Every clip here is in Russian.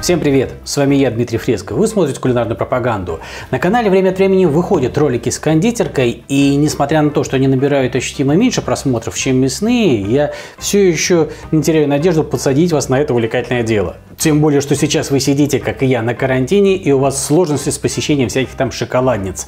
Всем привет! С вами я, Дмитрий Фреско. Вы смотрите кулинарную пропаганду. На канале время от времени выходят ролики с кондитеркой, и несмотря на то, что они набирают ощутимо меньше просмотров, чем мясные, я все еще не теряю надежду подсадить вас на это увлекательное дело. Тем более, что сейчас вы сидите, как и я, на карантине, и у вас сложности с посещением всяких там шоколадниц.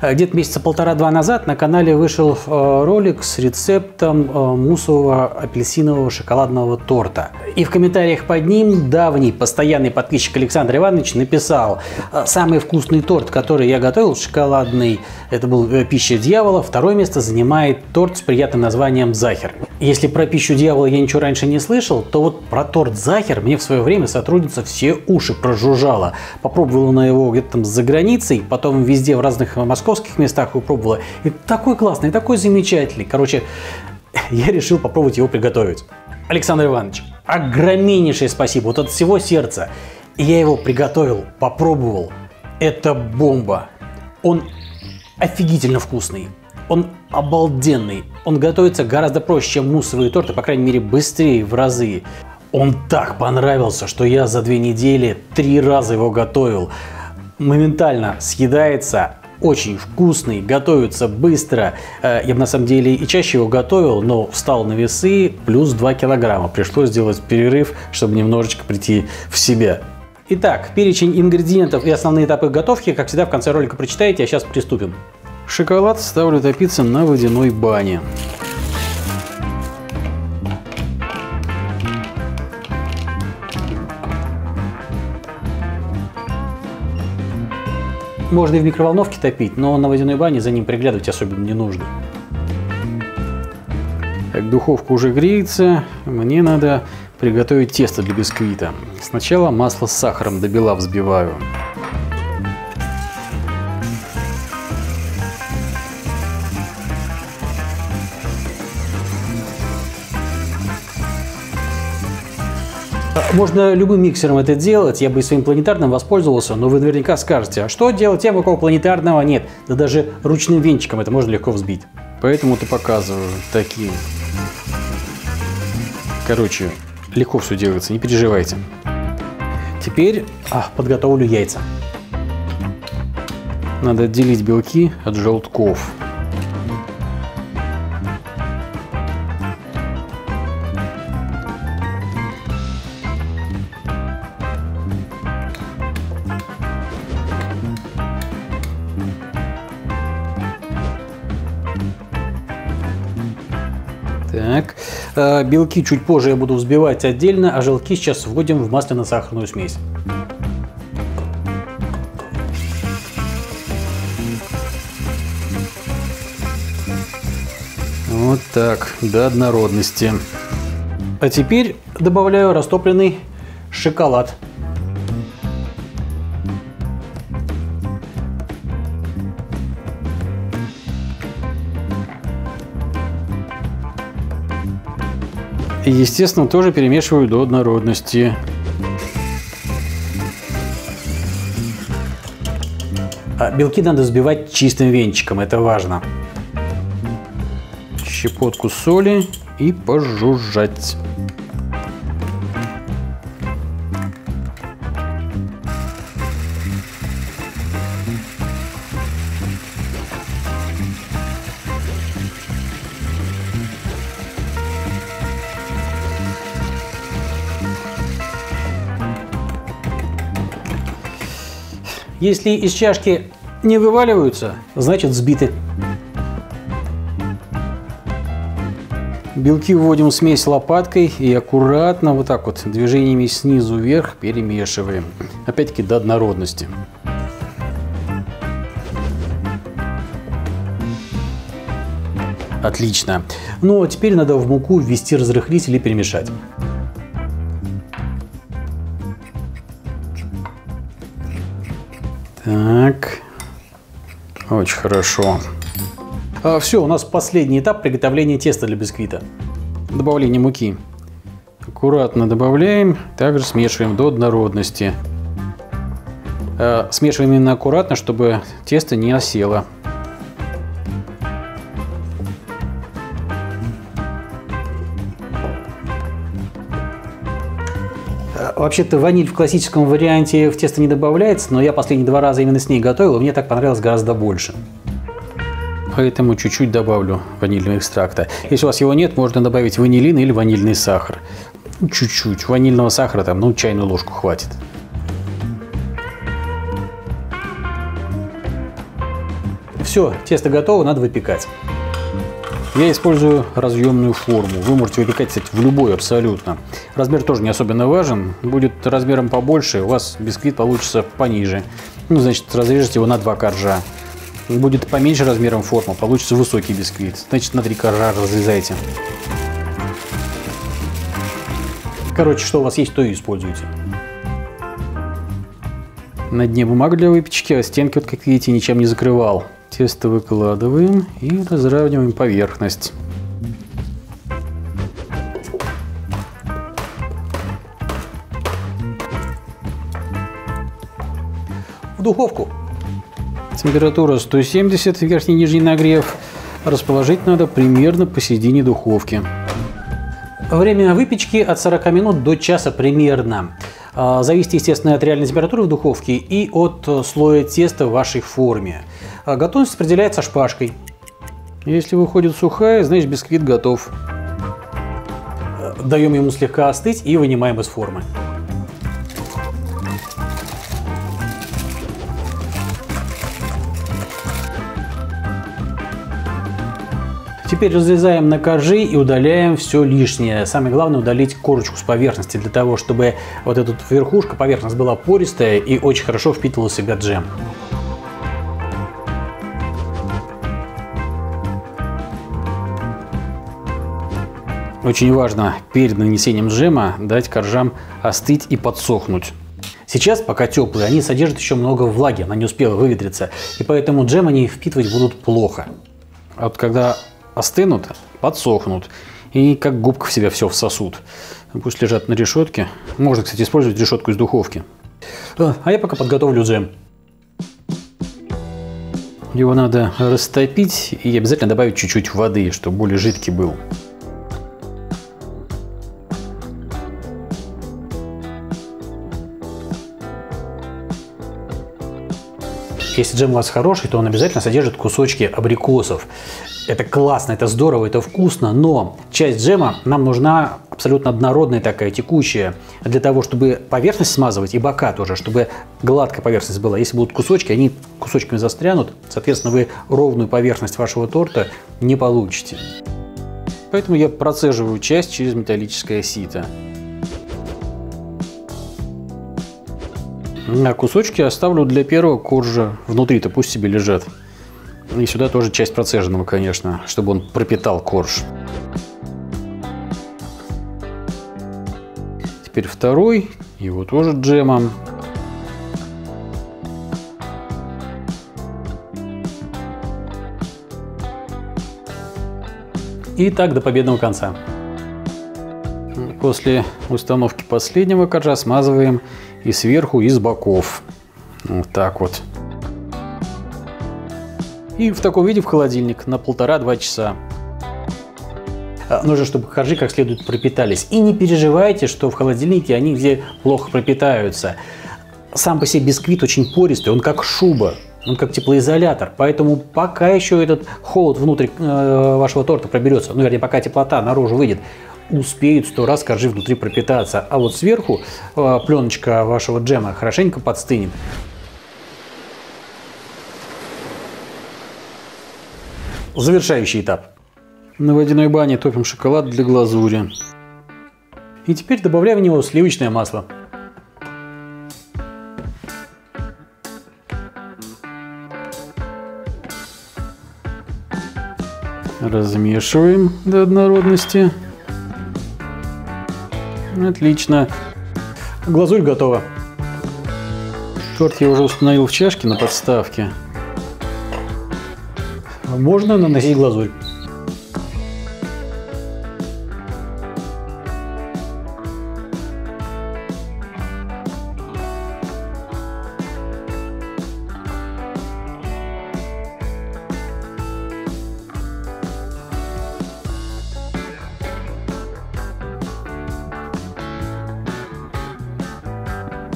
Э, где-то месяца полтора-два назад на канале вышел э, ролик с рецептом э, муссового апельсинового шоколадного торта. И в комментариях под ним давний постоянный подписчик Александр Иванович написал, самый вкусный торт, который я готовил, шоколадный, это был пища дьявола, второе место занимает торт с приятным названием Захер. Если про пищу дьявола я ничего раньше не слышал, то вот про торт Захер мне в свое время сотрудница все уши прожужжала. Попробовала на его где-то там за границей, потом везде в разных московских местах его пробовала. И такой классный, такой замечательный. Короче, я решил попробовать его приготовить. Александр Иванович, огромнейшее спасибо, вот от всего сердца. Я его приготовил, попробовал. Это бомба. Он офигительно вкусный. Он обалденный. Он готовится гораздо проще, чем муссовые торты, по крайней мере, быстрее в разы. Он так понравился, что я за две недели три раза его готовил. Моментально съедается, очень вкусный, готовится быстро. Э, я бы на самом деле и чаще его готовил, но встал на весы плюс 2 килограмма. Пришлось сделать перерыв, чтобы немножечко прийти в себя. Итак, перечень ингредиентов и основные этапы готовки, как всегда, в конце ролика прочитаете, а сейчас приступим. Шоколад ставлю топиться на водяной бане. Можно и в микроволновке топить, но на водяной бане за ним приглядывать особенно не нужно. Так, духовка уже греется. Мне надо приготовить тесто для бисквита. Сначала масло с сахаром до бела взбиваю. Можно любым миксером это делать, я бы и своим планетарным воспользовался, но вы наверняка скажете, а что делать тем, у кого планетарного нет? Да даже ручным венчиком это можно легко взбить. Поэтому-то показываю таким. Короче, легко все делается, не переживайте. Теперь а, подготовлю яйца. Надо отделить белки от желтков. Белки чуть позже я буду взбивать отдельно, а желтки сейчас вводим в масляно-сахарную смесь. Вот так, до однородности. А теперь добавляю растопленный шоколад. И, естественно, тоже перемешиваю до однородности. А белки надо взбивать чистым венчиком, это важно. Щепотку соли и пожужжать. Если из чашки не вываливаются, значит взбиты. Белки вводим в смесь лопаткой и аккуратно вот так вот движениями снизу вверх перемешиваем. Опять-таки до однородности. Отлично. Ну а теперь надо в муку ввести разрыхлитель и перемешать. Так, очень хорошо. А, все, у нас последний этап приготовления теста для бисквита. Добавление муки. Аккуратно добавляем, также смешиваем до однородности. А, смешиваем именно аккуратно, чтобы тесто не осело. Вообще-то ваниль в классическом варианте в тесто не добавляется, но я последние два раза именно с ней готовил, и мне так понравилось гораздо больше. Поэтому чуть-чуть добавлю ванильного экстракта. Если у вас его нет, можно добавить ванилин или ванильный сахар. Ну, чуть-чуть. Ванильного сахара там, ну, чайную ложку хватит. Все, тесто готово, надо выпекать. Я использую разъемную форму. Вы можете выпекать, кстати, в любой абсолютно. Размер тоже не особенно важен. Будет размером побольше, у вас бисквит получится пониже. Ну, значит, разрежете его на два коржа. Будет поменьше размером форма, получится высокий бисквит. Значит, на три коржа разрезайте. Короче, что у вас есть, то и используйте. На дне бумага для выпечки, а стенки, вот как видите, ничем не закрывал. Тесто выкладываем и разравниваем поверхность. В духовку. Температура 170, верхний и нижний нагрев. Расположить надо примерно посередине духовки. Время выпечки от 40 минут до часа примерно. А, зависит, естественно, от реальной температуры в духовке и от слоя теста в вашей форме. А готовность определяется шпажкой. Если выходит сухая, значит бисквит готов. Даем ему слегка остыть и вынимаем из формы. Теперь разрезаем на коржи и удаляем все лишнее. Самое главное удалить корочку с поверхности, для того, чтобы вот эта верхушка, поверхность была пористая и очень хорошо впитывался в джем. Очень важно перед нанесением джема дать коржам остыть и подсохнуть. Сейчас, пока теплые, они содержат еще много влаги, она не успела выветриться, и поэтому джем они впитывать будут плохо. А вот когда остынут, подсохнут, и как губка в себя все всосут. Пусть лежат на решетке. Можно, кстати, использовать решетку из духовки. А, а я пока подготовлю джем. Его надо растопить и обязательно добавить чуть-чуть воды, чтобы более жидкий был. Если джем у вас хороший, то он обязательно содержит кусочки абрикосов. Это классно, это здорово, это вкусно, но часть джема нам нужна абсолютно однородная такая, текущая, для того, чтобы поверхность смазывать и бока тоже, чтобы гладкая поверхность была. Если будут кусочки, они кусочками застрянут, соответственно, вы ровную поверхность вашего торта не получите. Поэтому я процеживаю часть через металлическое сито. А кусочки оставлю для первого коржа. Внутри-то пусть себе лежат. И сюда тоже часть процеженного, конечно, чтобы он пропитал корж. Теперь второй, его тоже джемом. И так до победного конца. После установки последнего коржа смазываем и сверху, и с боков. Вот так вот. И в таком виде в холодильник на полтора-два часа. А, нужно, чтобы коржи как следует пропитались. И не переживайте, что в холодильнике они где плохо пропитаются. Сам по себе бисквит очень пористый, он как шуба, он как теплоизолятор. Поэтому пока еще этот холод внутрь э, вашего торта проберется, ну вернее, пока теплота наружу выйдет, успеют сто раз коржи внутри пропитаться. А вот сверху э, пленочка вашего джема хорошенько подстынет. Завершающий этап. На водяной бане топим шоколад для глазури. И теперь добавляем в него сливочное масло. Размешиваем до однородности. Отлично. Глазурь готова. Торт я уже установил в чашке на подставке. Можно наносить глазурь.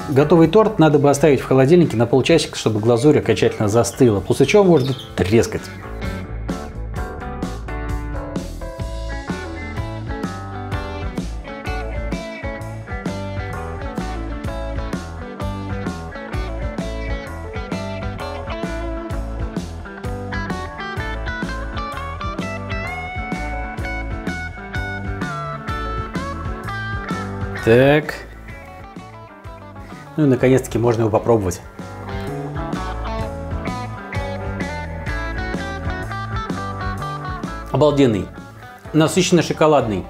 Готовый торт надо бы оставить в холодильнике на полчасика, чтобы глазурь окончательно застыла, после чего можно трескать. Так. Ну и наконец-таки можно его попробовать. Обалденный. Насыщенно шоколадный.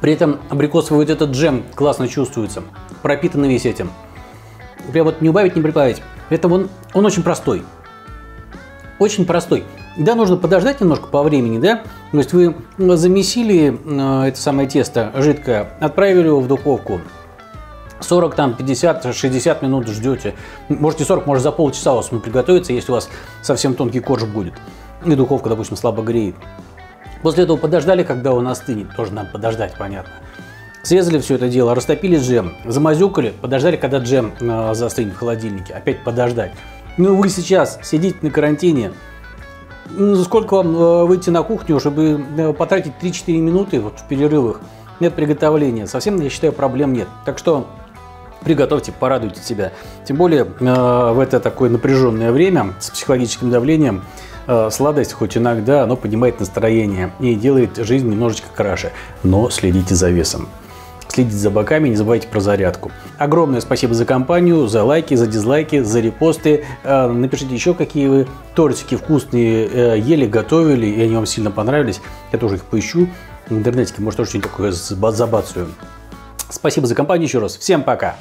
При этом абрикосовый вот этот джем классно чувствуется. Пропитанный весь этим. Прям вот не убавить, не прибавить. При этом он, он очень простой. Очень простой. Да, нужно подождать немножко по времени, да? То есть вы замесили э, это самое тесто жидкое, отправили его в духовку. 40, там, 50, 60 минут ждете. Можете 40, может за полчаса у вас приготовится, если у вас совсем тонкий корж будет. И духовка, допустим, слабо греет. После этого подождали, когда он остынет. Тоже надо подождать, понятно. Срезали все это дело, растопили джем, замазюкали, подождали, когда джем э, застынет в холодильнике. Опять подождать. Ну, вы сейчас сидите на карантине, ну, сколько вам э, выйти на кухню, чтобы э, потратить 3-4 минуты вот в перерывах? Нет приготовления. Совсем, я считаю, проблем нет. Так что приготовьте, порадуйте себя. Тем более э, в это такое напряженное время с психологическим давлением сладость хоть иногда, оно поднимает настроение и делает жизнь немножечко краше. Но следите за весом следите за боками, не забывайте про зарядку. Огромное спасибо за компанию, за лайки, за дизлайки, за репосты. Э, напишите еще, какие вы тортики вкусные э, ели, готовили, и они вам сильно понравились. Я тоже их поищу в интернете, может, очень такое забацаю. Спасибо за компанию еще раз. Всем пока!